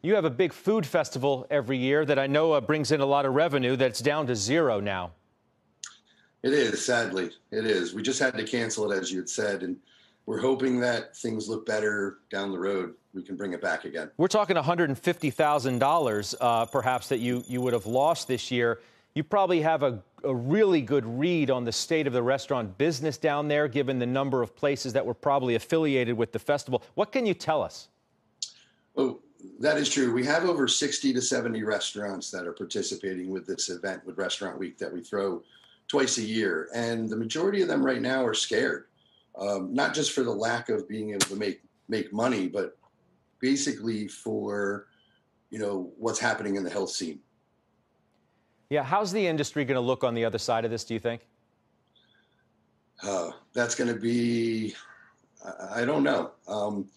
You have a big food festival every year that I know uh, brings in a lot of revenue that's down to zero now. It is, sadly. It is. We just had to cancel it, as you had said. And we're hoping that things look better down the road. We can bring it back again. We're talking $150,000 uh, perhaps that you, you would have lost this year. You probably have a, a really good read on the state of the restaurant business down there, given the number of places that were probably affiliated with the festival. What can you tell us? That is true. We have over 60 to 70 restaurants that are participating with this event with Restaurant Week that we throw twice a year. And the majority of them right now are scared, um, not just for the lack of being able to make, make money, but basically for, you know, what's happening in the health scene. Yeah. How's the industry going to look on the other side of this, do you think? Uh, that's going to be, I, I don't know. Um,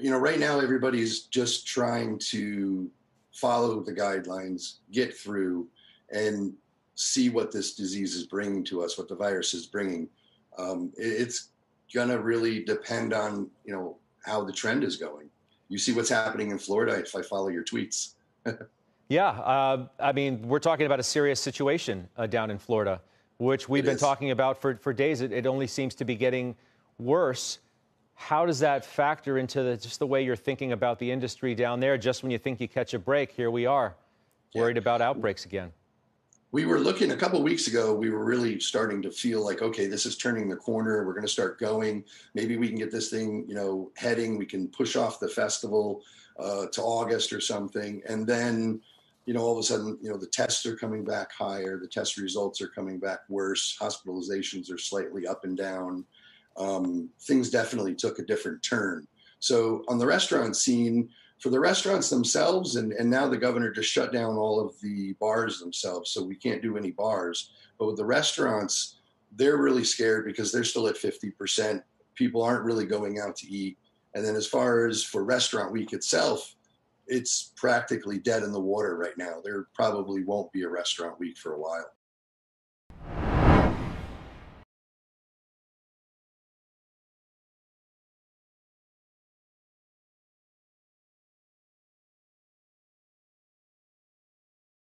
you know, right now everybody's just trying to follow the guidelines, get through, and see what this disease is bringing to us, what the virus is bringing. Um, it's going to really depend on you know how the trend is going. You see what's happening in Florida if I follow your tweets. yeah, uh, I mean, we're talking about a serious situation uh, down in Florida, which we've it been is. talking about for, for days. It, it only seems to be getting worse. How does that factor into the, just the way you're thinking about the industry down there? Just when you think you catch a break, here we are, worried yeah. about outbreaks again. We were looking a couple weeks ago. We were really starting to feel like, okay, this is turning the corner. We're going to start going. Maybe we can get this thing, you know, heading. We can push off the festival uh, to August or something, and then you know, all of a sudden, you know, the tests are coming back higher, the test results are coming back worse, hospitalizations are slightly up and down um, things definitely took a different turn. So on the restaurant scene, for the restaurants themselves, and, and now the governor just shut down all of the bars themselves, so we can't do any bars. But with the restaurants, they're really scared because they're still at 50%. People aren't really going out to eat. And then as far as for restaurant week itself, it's practically dead in the water right now. There probably won't be a restaurant week for a while.